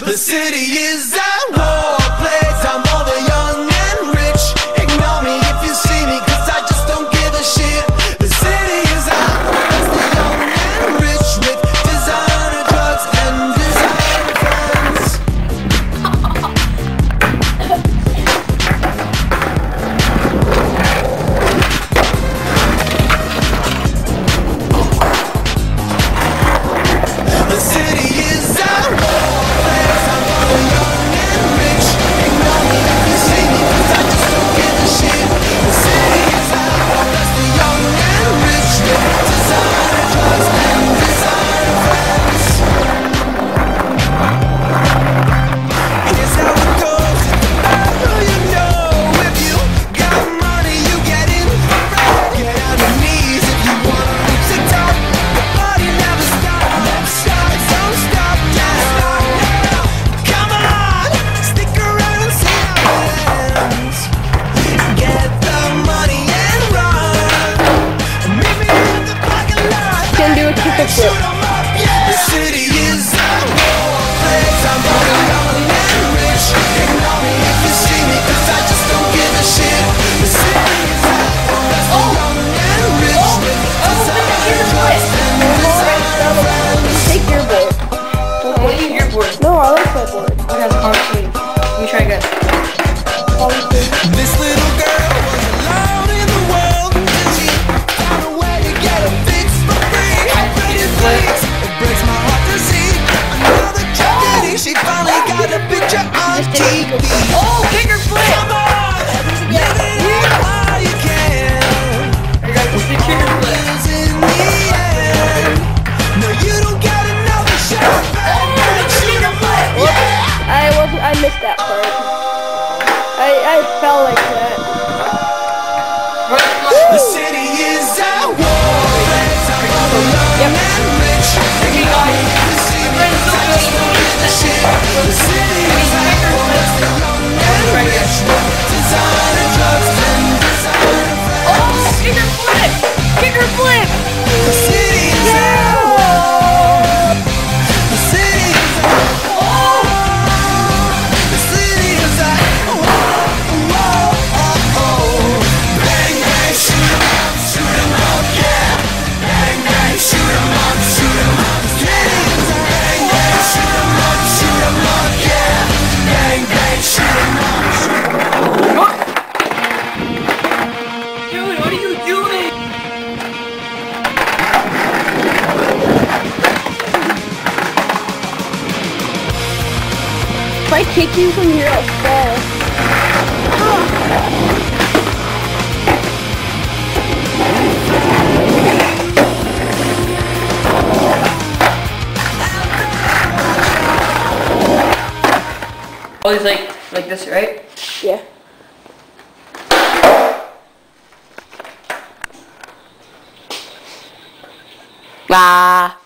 The city is at war. Yep. If I kick you from here, I'll fall. Always like, like this, right? Yeah. Bye.